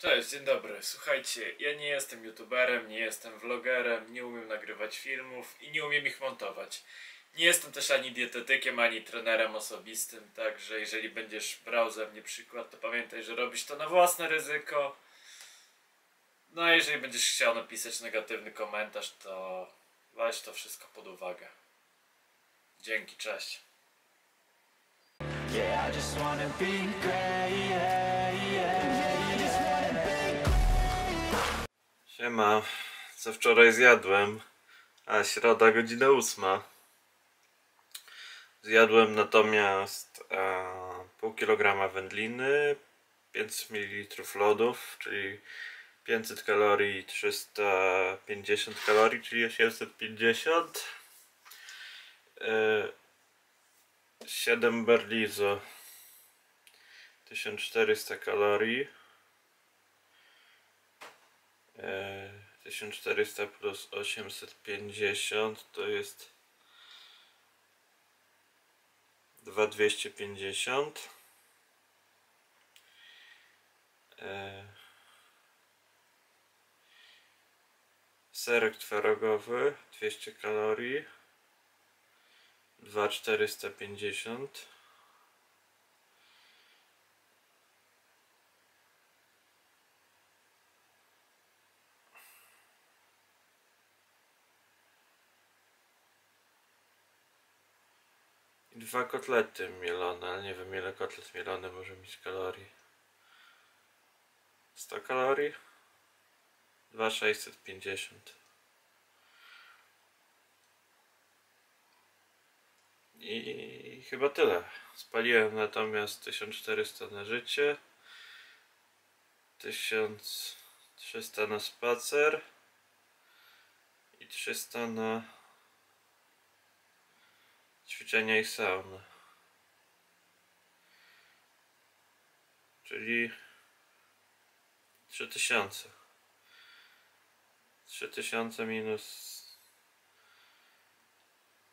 Cześć, dzień dobry. Słuchajcie, ja nie jestem youtuberem, nie jestem vlogerem, nie umiem nagrywać filmów i nie umiem ich montować. Nie jestem też ani dietetykiem, ani trenerem osobistym, także jeżeli będziesz brał ze mnie przykład, to pamiętaj, że robisz to na własne ryzyko. No a jeżeli będziesz chciał napisać negatywny komentarz, to weź to wszystko pod uwagę. Dzięki, cześć. Yeah, Siema, co wczoraj zjadłem? A środa, godzina ósma. Zjadłem natomiast e, pół kilograma wędliny, 500 ml lodów, czyli 500 kalorii i 350 kalorii, czyli 850. E, 7 berlizo, 1400 kalorii. E, 1400 plus 850 to jest 2250 e, serek twarogowy 200 kalorii 2450 dwa kotlety mielone, ale nie wiem ile kotlet mielony może mieć kalorii. 100 kalorii? 2650. I chyba tyle. Spaliłem natomiast 1400 na życie, 1300 na spacer i 300 na ćwiczenia i saunę. Czyli 3000. 3000 minus.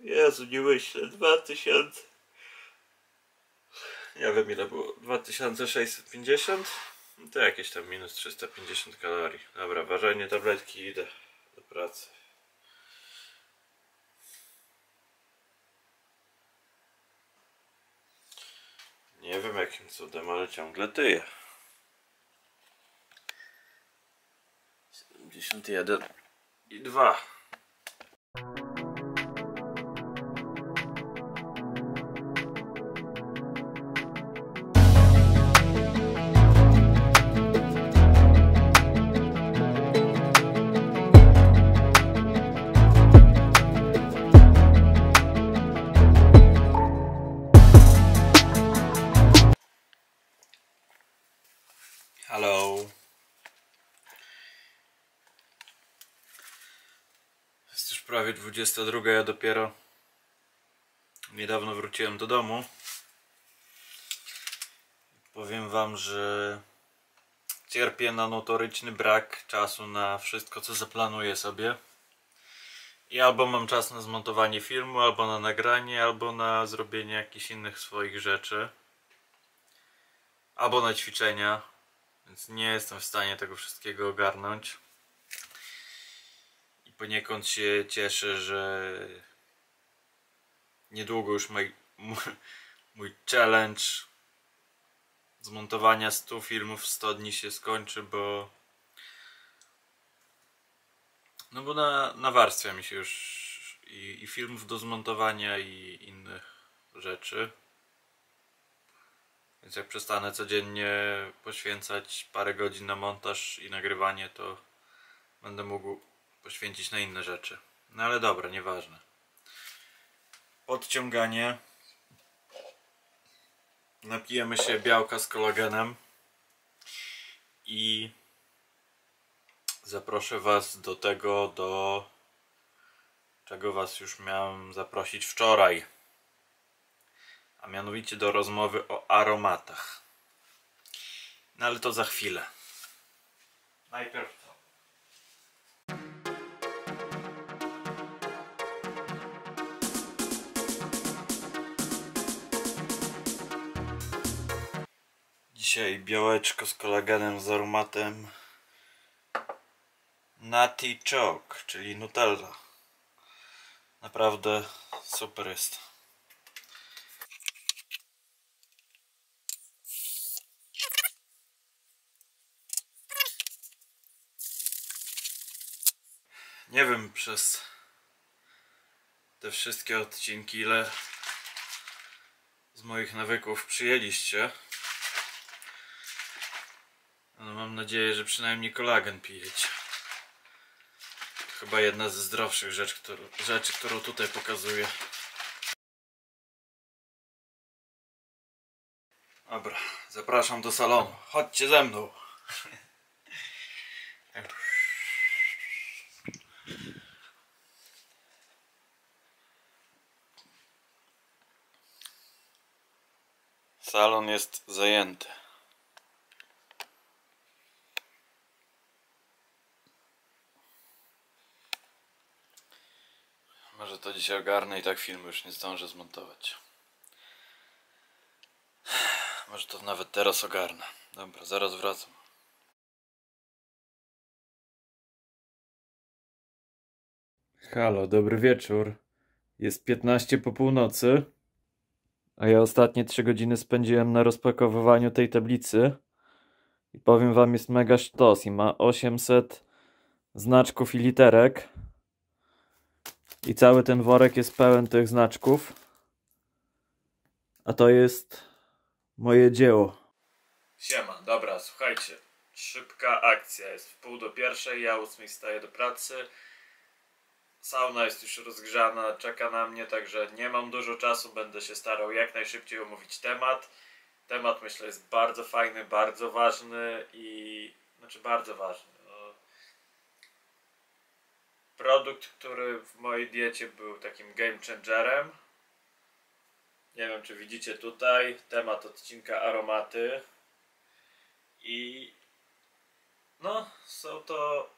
Jezu, nie myślę. 2000. Nie wiem ile było. 2650. No To jakieś tam minus 350 kalorii. Dobra, ważenie tabletki idę do pracy. Nie wiem jakim cudem, ale ciągle tyję. 71 i 2. 22, ja dopiero niedawno wróciłem do domu. Powiem wam, że cierpię na notoryczny brak czasu na wszystko, co zaplanuję sobie. I albo mam czas na zmontowanie filmu, albo na nagranie, albo na zrobienie jakichś innych swoich rzeczy. Albo na ćwiczenia, więc nie jestem w stanie tego wszystkiego ogarnąć. Poniekąd się cieszę, że niedługo już mój, mój, mój challenge zmontowania 100 filmów w 100 dni się skończy, bo no bo na, nawarstwia mi się już i, i filmów do zmontowania i innych rzeczy. Więc jak przestanę codziennie poświęcać parę godzin na montaż i nagrywanie, to będę mógł poświęcić na inne rzeczy. No ale dobra, nieważne. Podciąganie. Napijemy się białka z kolagenem. I zaproszę Was do tego, do czego Was już miałem zaprosić wczoraj a mianowicie do rozmowy o aromatach. No ale to za chwilę. Najpierw Dzisiaj białeczko z kolagenem z aromatem Nutty Chalk, czyli Nutella. Naprawdę super jest. Nie wiem przez te wszystkie odcinki ile z moich nawyków przyjęliście. Mam nadzieję, że przynajmniej kolagen pijecie. Chyba jedna ze zdrowszych rzeczy, którą, rzeczy, którą tutaj pokazuję. Dobra, zapraszam do salonu. Chodźcie ze mną. Salon jest zajęty. Może to dzisiaj ogarnę i tak filmu już nie zdążę zmontować. Może to nawet teraz ogarnę. Dobra, zaraz wracam. Halo, dobry wieczór. Jest 15 po północy. A ja ostatnie 3 godziny spędziłem na rozpakowywaniu tej tablicy. I powiem wam, jest mega sztos i ma 800 znaczków i literek. I cały ten worek jest pełen tych znaczków. A to jest moje dzieło. Siema, dobra, słuchajcie. Szybka akcja. Jest w pół do pierwszej, ja ósmej staję do pracy. Sauna jest już rozgrzana, czeka na mnie, także nie mam dużo czasu. Będę się starał jak najszybciej omówić temat. Temat myślę jest bardzo fajny, bardzo ważny i znaczy bardzo ważny. Produkt, który w mojej diecie był takim game changerem. Nie wiem, czy widzicie tutaj temat odcinka aromaty. I no, są to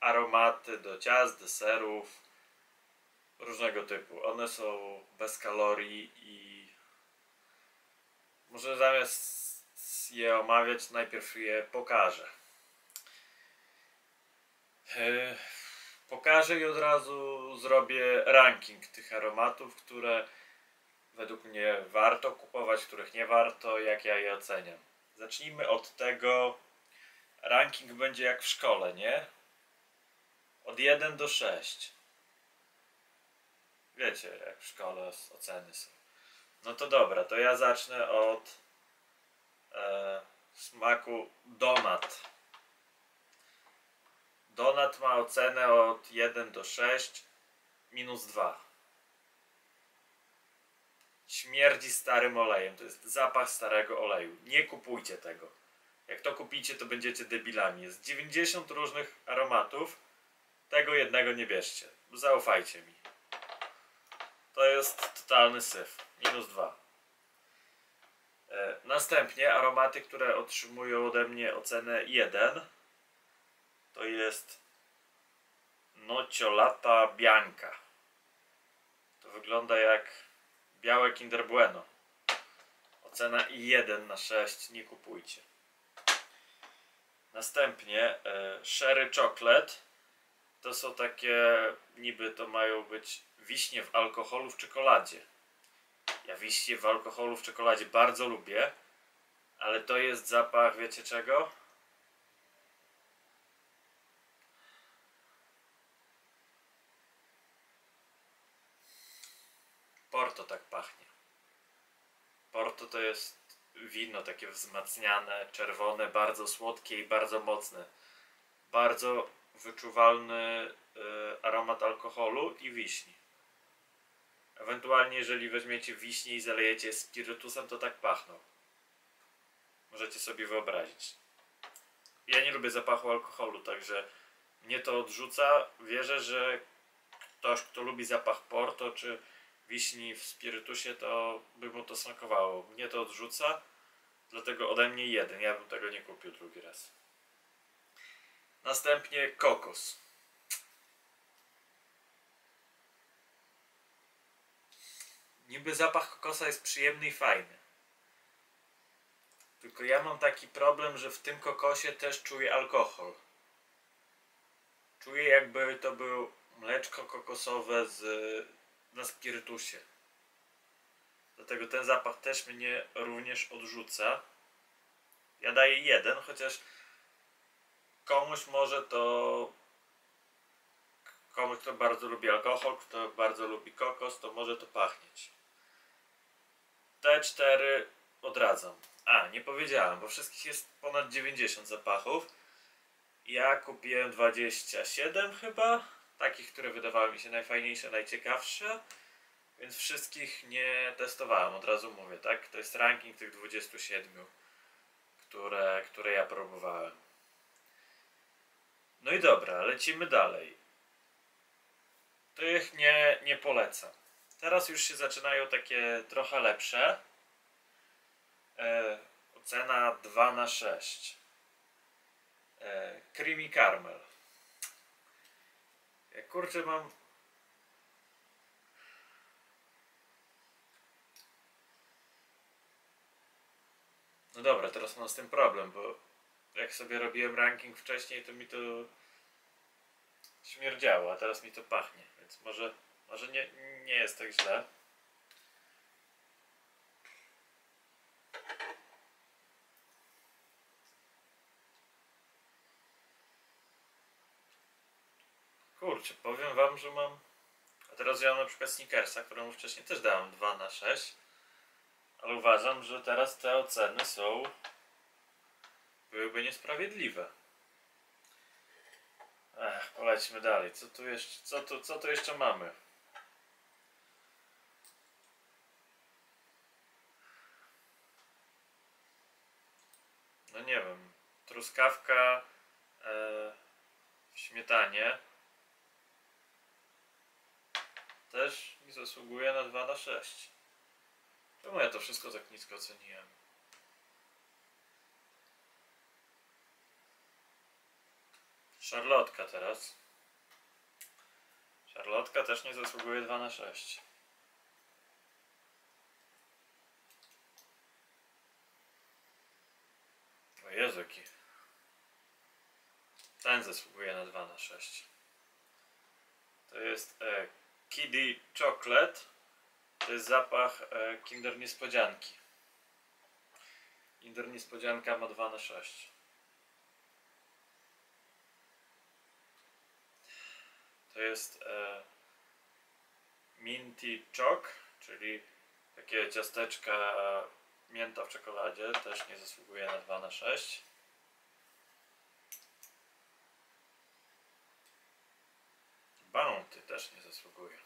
aromaty do ciast, deserów różnego typu. One są bez kalorii i może zamiast je omawiać, najpierw je pokażę. Pokażę i od razu zrobię ranking tych aromatów, które według mnie warto kupować, których nie warto, jak ja je oceniam. Zacznijmy od tego. Ranking będzie jak w szkole, nie? Od 1 do 6. Wiecie, jak w szkole oceny są. No to dobra, to ja zacznę od e, smaku donat. Donat ma ocenę od 1 do 6, minus 2. Śmierdzi starym olejem. To jest zapach starego oleju. Nie kupujcie tego. Jak to kupicie, to będziecie debilami. Jest 90 różnych aromatów. Tego jednego nie bierzcie. Zaufajcie mi. To jest totalny syf. Minus 2. E, następnie aromaty, które otrzymują ode mnie ocenę 1 to jest Nociolata Bianca. To wygląda jak białe Kinder Bueno. Ocena 1 na 6, nie kupujcie. Następnie e, Sherry Chocolate. To są takie, niby to mają być wiśnie w alkoholu w czekoladzie. Ja wiśnie w alkoholu w czekoladzie bardzo lubię, ale to jest zapach, wiecie czego? Porto tak pachnie. Porto to jest wino takie wzmacniane, czerwone, bardzo słodkie i bardzo mocne. Bardzo wyczuwalny y, aromat alkoholu i wiśni. Ewentualnie, jeżeli weźmiecie wiśnie i zalejecie spirytusem, to tak pachną. Możecie sobie wyobrazić. Ja nie lubię zapachu alkoholu, także mnie to odrzuca. Wierzę, że ktoś, kto lubi zapach porto czy wiśni w spirytusie, to by mu to smakowało. Mnie to odrzuca, dlatego ode mnie jeden. Ja bym tego nie kupił drugi raz. Następnie kokos. Niby zapach kokosa jest przyjemny i fajny. Tylko ja mam taki problem, że w tym kokosie też czuję alkohol. Czuję jakby to był mleczko kokosowe z, na spirytusie. Dlatego ten zapach też mnie również odrzuca. Ja daję jeden, chociaż komuś może to komuś, kto bardzo lubi alkohol, kto bardzo lubi kokos, to może to pachnieć. Te cztery odradzam. A, nie powiedziałem, bo wszystkich jest ponad 90 zapachów. Ja kupiłem 27 chyba, takich, które wydawały mi się najfajniejsze, najciekawsze. Więc wszystkich nie testowałem, od razu mówię, tak? To jest ranking tych 27, które, które ja próbowałem. No i dobra, lecimy dalej. Tych nie, nie polecam. Teraz już się zaczynają takie trochę lepsze. E, ocena 2 na 6. E, creamy Caramel. Ja kurczę mam No dobra, teraz mam z tym problem, bo jak sobie robiłem ranking wcześniej, to mi to śmierdziało, a teraz mi to pachnie, więc może, może nie, nie jest tak źle. Kurczę, powiem wam, że mam... A teraz ja mam na przykład Snickersa, któremu wcześniej też dałem 2 na 6. Ale uważam, że teraz te oceny są byłyby niesprawiedliwe. Ech, polećmy dalej. Co tu jeszcze, co tu, co tu jeszcze mamy? No nie wiem. Truskawka e, w śmietanie też nie zasługuje na 2 na 6. Czemu ja to wszystko tak nisko oceniłem? Szarlotka teraz. Szarlotka też nie zasługuje 2 na 6. O Jezu, jaki. Ten zasługuje na 2 na 6. To jest e, Kiddy Chocolate. To jest zapach e, Kinder Niespodzianki. Kinder Niespodzianka ma 2 na 6. To jest e, Minty Choc, czyli takie ciasteczka mięta w czekoladzie. Też nie zasługuje na 2 na 6. też nie zasługuje.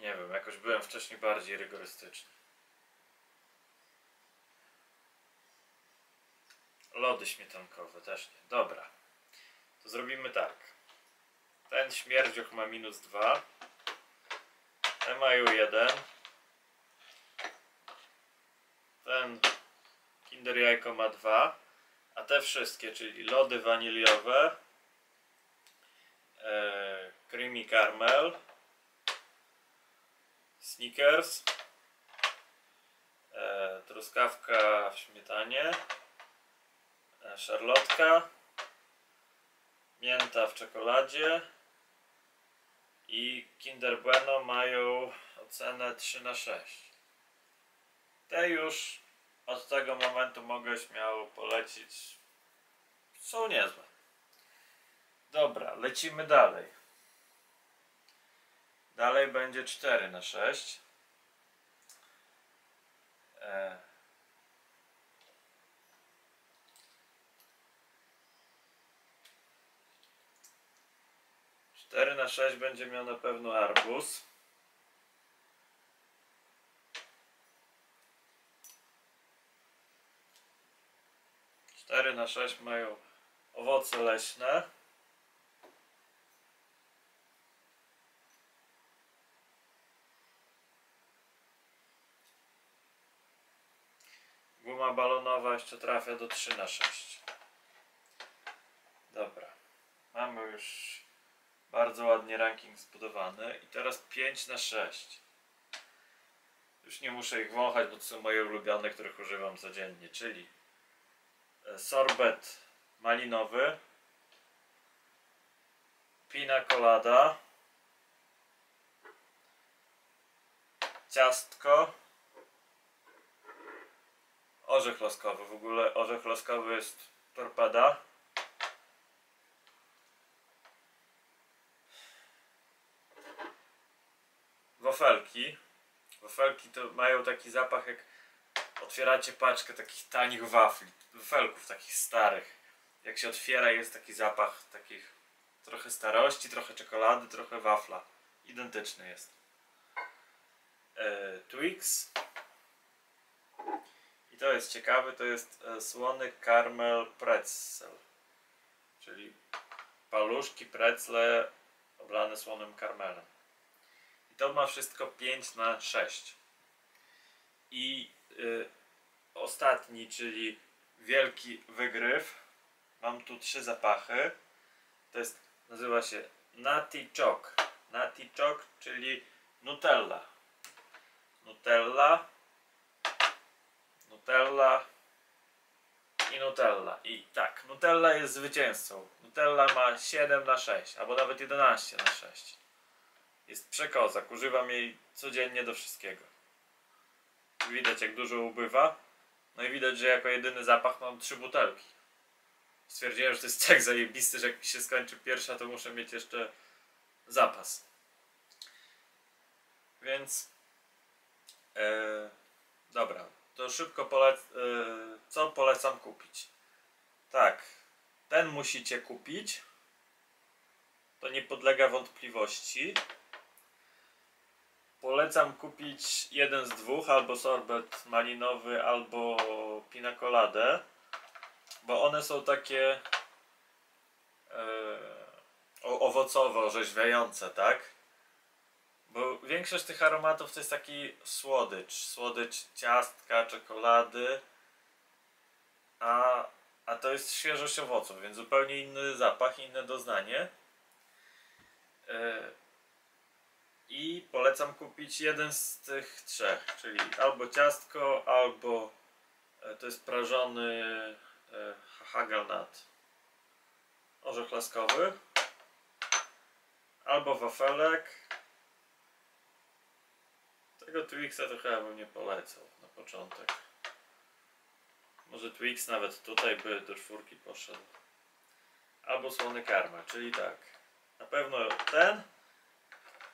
Nie wiem, jakoś byłem wcześniej bardziej rygorystyczny. Lody śmietankowe też nie. Dobra. To zrobimy tak. Ten śmierdzioch ma minus 2. Te mają 1. Ten Kinder Jajko ma 2. A te wszystkie, czyli lody waniliowe, e, creamy caramel, Snickers, e, truskawka w śmietanie, e, szarlotka, mięta w czekoladzie i Kinder Bueno mają ocenę 3 na 6. Te już od tego momentu mogę śmiało polecić. Są niezłe. Dobra, lecimy dalej. Dalej będzie 4 na 6. E. Cztery na sześć będzie miał na pewno arbuz. Cztery na sześć mają owoce leśne. Balonowa jeszcze trafia do 3 na 6. Dobra. Mamy już bardzo ładnie ranking zbudowany. I teraz 5 na 6. Już nie muszę ich wąchać, bo to są moje ulubione, których używam codziennie, czyli e, sorbet malinowy, pina colada, ciastko, orzech loskowy. W ogóle orzech loskowy jest torpeda. Wafelki. Wafelki to mają taki zapach jak otwieracie paczkę takich tanich wafli, wafelków takich starych. Jak się otwiera jest taki zapach takich trochę starości, trochę czekolady, trochę wafla. Identyczny jest. E, Twix. I to jest ciekawe, to jest e, słony caramel pretzel. Czyli paluszki, precle oblane słonym karmelem. I to ma wszystko 5 na 6. I y, ostatni, czyli wielki wygryw. Mam tu trzy zapachy. To jest, nazywa się Nutty Chalk. Nutty Chalk, czyli Nutella. Nutella. Nutella. I Nutella. I tak, Nutella jest zwycięzcą. Nutella ma 7 na 6, albo nawet 11 na 6. Jest przekozak, używam jej codziennie do wszystkiego. Widać jak dużo ubywa. No i widać, że jako jedyny zapach mam trzy butelki. Stwierdziłem, że to jest tak zajebisty, że jak mi się skończy pierwsza, to muszę mieć jeszcze zapas. Więc e, dobra, to szybko polec, e, co polecam kupić. Tak, ten musicie kupić. To nie podlega wątpliwości. Polecam kupić jeden z dwóch, albo sorbet malinowy, albo pina coladę, bo one są takie e, o- owocowo, orzeźwiające, tak? Bo większość tych aromatów to jest taki słodycz, słodycz ciastka, czekolady, a, a to jest świeżość owoców, więc zupełnie inny zapach, inne doznanie. E, i polecam kupić jeden z tych trzech, czyli albo ciastko, albo e, to jest prażony e, hagelnut, orzech laskowy, albo wafelek. Tego Twixa to chyba bym nie polecał na początek. Może Twix nawet tutaj by do czwórki poszedł. Albo słony karma, czyli tak. Na pewno ten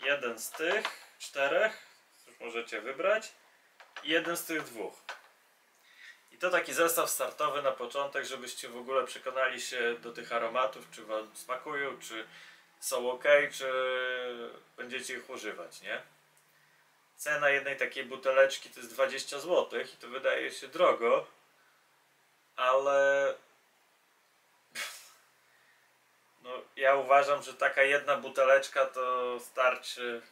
jeden z tych czterech, już możecie wybrać, i jeden z tych dwóch. I to taki zestaw startowy na początek, żebyście w ogóle przekonali się do tych aromatów, czy wam smakują, czy są ok, czy będziecie ich używać, nie? Cena jednej takiej buteleczki to jest 20 zł i to wydaje się drogo, ale no, ja uważam, że taka jedna buteleczka to starczy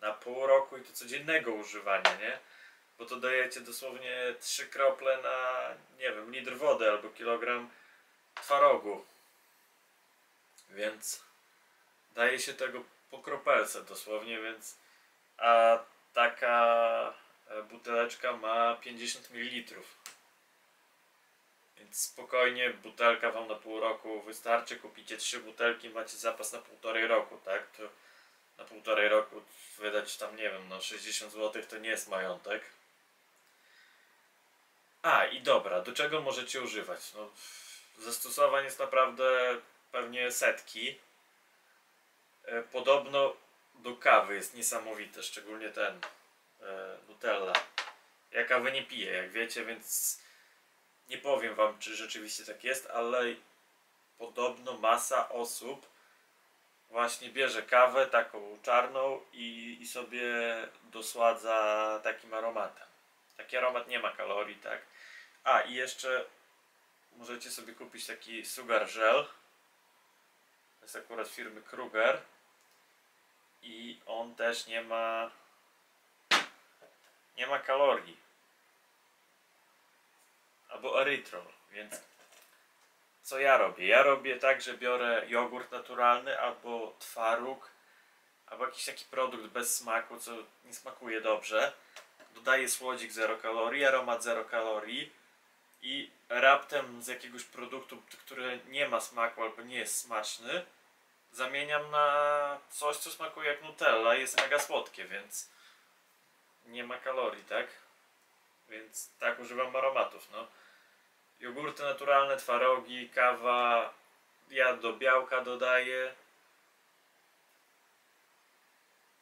na pół roku i to codziennego używania, nie? Bo to dajecie dosłownie trzy krople na, nie wiem, litr wody albo kilogram twarogu. Więc daje się tego po kropelce dosłownie, więc a taka e, buteleczka ma 50 ml. Więc spokojnie butelka wam na pół roku wystarczy. Kupicie trzy butelki, macie zapas na półtorej roku, tak? To na półtorej roku wydać tam, nie wiem, no 60 zł to nie jest majątek. A i dobra, do czego możecie używać? No, zastosowań jest naprawdę pewnie setki. E, Podobno do kawy jest niesamowite, szczególnie ten e, Nutella. Ja kawy nie piję, jak wiecie, więc nie powiem wam, czy rzeczywiście tak jest, ale podobno masa osób właśnie bierze kawę taką czarną i, i sobie dosładza takim aromatem. Taki aromat nie ma kalorii, tak? A i jeszcze możecie sobie kupić taki sugar gel. To jest akurat firmy Kruger. I on też nie ma nie ma kalorii albo erytrol, więc co ja robię? Ja robię tak, że biorę jogurt naturalny albo twaróg, albo jakiś taki produkt bez smaku, co nie smakuje dobrze dodaję słodzik 0 kalorii, aromat 0 kalorii i raptem z jakiegoś produktu, który nie ma smaku albo nie jest smaczny, zamieniam na coś, co smakuje jak Nutella jest mega słodkie, więc nie ma kalorii, tak? Więc tak używam aromatów, no. Jogurty naturalne, twarogi, kawa, ja do białka dodaję.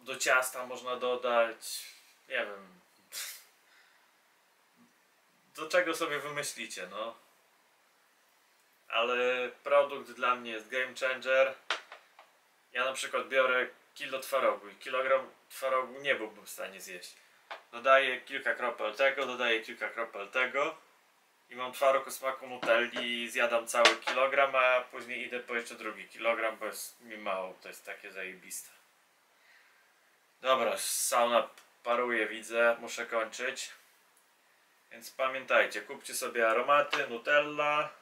Do ciasta można dodać, nie wiem, do czego sobie wymyślicie, no. Ale produkt dla mnie jest game changer. Ja na przykład biorę kilo twarogu i kilogram twarogu nie byłbym w stanie zjeść. Dodaję kilka kropel tego, dodaję kilka kropel tego i mam twaróg o smaku nutelli i zjadam cały kilogram, a później idę po jeszcze drugi kilogram, bo jest mi mało, to jest takie zajebiste. Dobra, sauna paruje, widzę, muszę kończyć. Więc pamiętajcie, kupcie sobie aromaty, Nutella.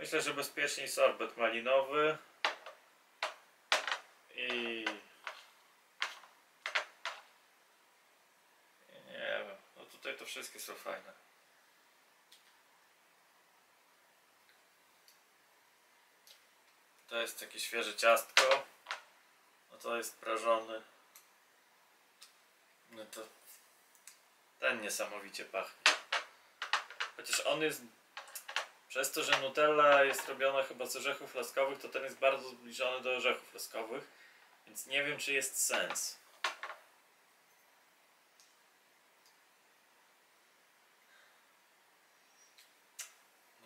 Myślę, że bezpieczniej sorbet malinowy. I... Nie wiem, no tutaj to wszystkie są fajne. To jest takie świeże ciastko. No to jest prażony. No to ten niesamowicie pachnie. Chociaż on jest. Przez to, że Nutella jest robiona chyba z orzechów laskowych, to ten jest bardzo zbliżony do orzechów laskowych. Więc nie wiem, czy jest sens.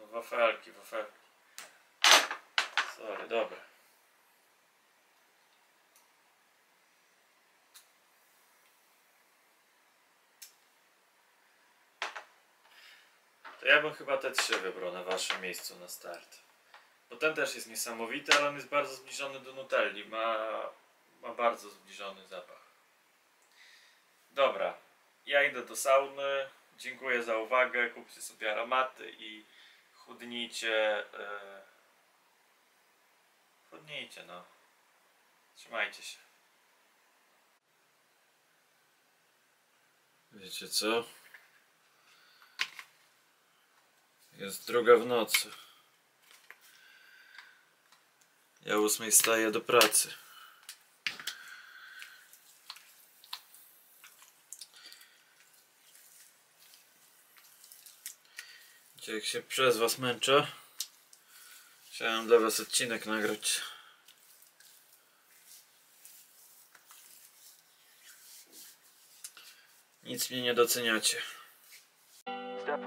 No wafelki, wafelki. Sorry, dobra. To ja bym chyba te trzy wybrał na waszym miejscu na start. Bo ten też jest niesamowity, ale on jest bardzo zbliżony do Nutelli. Ma, ma bardzo zbliżony zapach. Dobra, ja idę do sauny. Dziękuję za uwagę. Kupcie sobie aromaty i chudnijcie. E... Chudnijcie, no. Trzymajcie się. Wiecie co? Jest druga w nocy. Ja o ósmej staję do pracy. Jak się przez was męczę, chciałem dla was odcinek nagrać. Nic mnie nie doceniacie. Step